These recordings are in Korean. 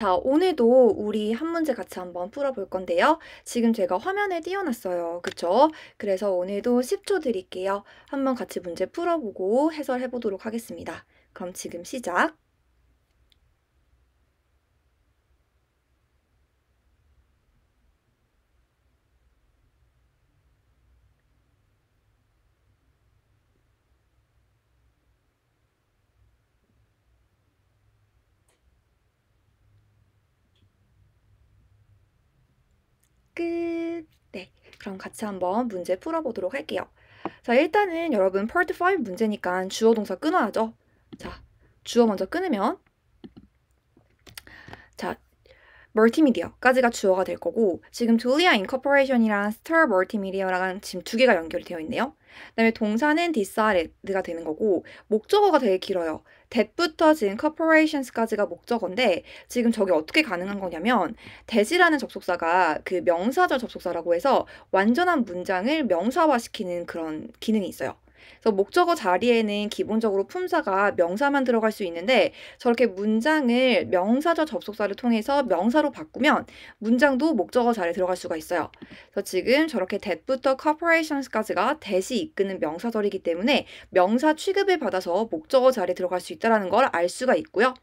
자, 오늘도 우리 한 문제 같이 한번 풀어볼 건데요. 지금 제가 화면에 띄워놨어요. 그쵸? 그래서 오늘도 10초 드릴게요. 한번 같이 문제 풀어보고 해설해 보도록 하겠습니다. 그럼 지금 시작. 끝. 네. 그럼 같이 한번 문제 풀어보도록 할게요. 자, 일단은 여러분 part 5 문제니까 주어 동사 끊어야죠. 자, 주어 먼저 끊으면 자, 멀티미디어까지가 주어가 될 거고 지금 Julia Incorporation이랑 Star Multimedia랑 지금 두 개가 연결이 되어 있네요. 그다음에 동사는 decided가 되는 거고 목적어가 되게 길어요. that부터 지금 corporations까지가 목적어인데 지금 저게 어떻게 가능한 거냐면 that이라는 접속사가 그 명사절 접속사라고 해서 완전한 문장을 명사화시키는 그런 기능이 있어요. 그래서 목적어 자리에는 기본적으로 품사가 명사만 들어갈 수 있는데 저렇게 문장을 명사절 접속사를 통해서 명사로 바꾸면 문장도 목적어 자리에 들어갈 수가 있어요. 그래서 지금 저렇게 that부터 corporations까지가 that이 이끄는 명사절이기 때문에 명사 취급을 받아서 목적어 자리에 들어갈 수 있다는 걸 알 수가 있고요.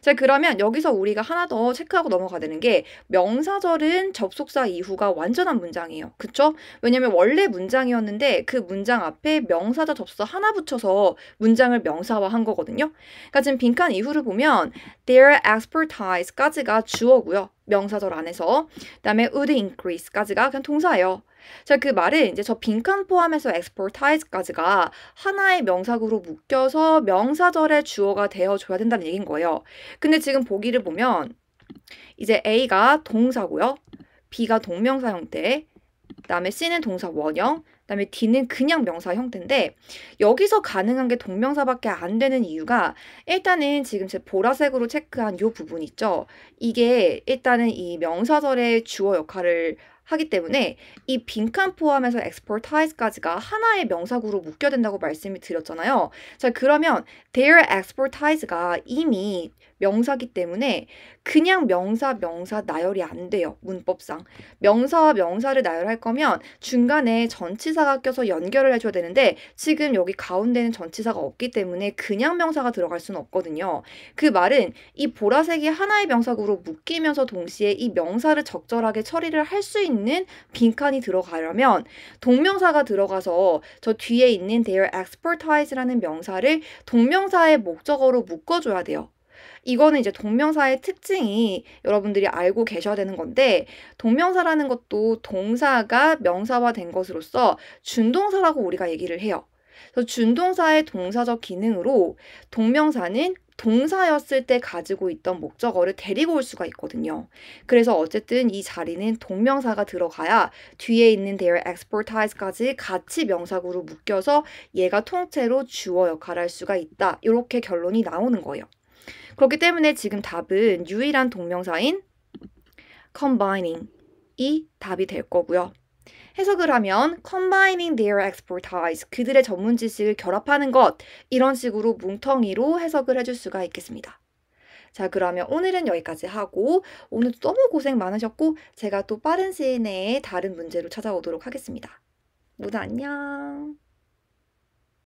자, 그러면 여기서 우리가 하나 더 체크하고 넘어가야 되는 게 명사절은 접속사 이후가 완전한 문장이에요. 그쵸? 왜냐면 원래 문장이었는데 그 문장 앞에 명사절 접속사 하나 붙여서 문장을 명사화한 거거든요. 그러니까 지금 빈칸 이후를 보면 their expertise까지가 주어고요. 명사절 안에서. 그다음에 would increase까지가 그냥 동사예요. 자, 그 말은 이제 저 빈칸 포함해서 expertise까지가 하나의 명사구로 묶여서 명사절의 주어가 되어 줘야 된다는 얘기인 거예요. 근데 지금 보기를 보면 이제 A가 동사고요. B가 동명사 형태, 그다음에 C는 동사 원형, 그다음에 D는 그냥 명사 형태인데 여기서 가능한 게 동명사밖에 안 되는 이유가 일단은 지금 제 보라색으로 체크한 요 부분 있죠. 이게 일단은 이 명사절의 주어 역할을 하기 때문에 이 빈칸 포함해서 expertise까지가 하나의 명사구로 묶여야 된다고 말씀을 드렸잖아요. 자, 그러면 their expertise가 이미 명사기 때문에 그냥 명사, 명사 나열이 안 돼요. 문법상. 명사와 명사를 나열할 거면 중간에 전치사가 껴서 연결을 해줘야 되는데 지금 여기 가운데는 전치사가 없기 때문에 그냥 명사가 들어갈 수는 없거든요. 그 말은 이 보라색이 하나의 명사구로 묶이면서 동시에 이 명사를 적절하게 처리를 할 수 있는 빈칸이 들어가려면 동명사가 들어가서 저 뒤에 있는 their expertise라는 명사를 동명사의 목적어로 묶어줘야 돼요. 이거는 이제 동명사의 특징이 여러분들이 알고 계셔야 되는 건데 동명사라는 것도 동사가 명사화된 것으로서 준동사라고 우리가 얘기를 해요. 준동사의 동사적 기능으로 동명사는 동사였을 때 가지고 있던 목적어를 데리고 올 수가 있거든요. 그래서 어쨌든 이 자리는 동명사가 들어가야 뒤에 있는 their expertise까지 같이 명사구로 묶여서 얘가 통째로 주어 역할을 할 수가 있다. 이렇게 결론이 나오는 거예요. 그렇기 때문에 지금 답은 유일한 동명사인 combining 이 답이 될 거고요. 해석을 하면 combining their expertise 그들의 전문 지식을 결합하는 것 이런 식으로 뭉텅이로 해석을 해줄 수가 있겠습니다. 자 그러면 오늘은 여기까지 하고 오늘도 너무 고생 많으셨고 제가 또 빠른 시일 내에 다른 문제로 찾아오도록 하겠습니다. 모두 안녕.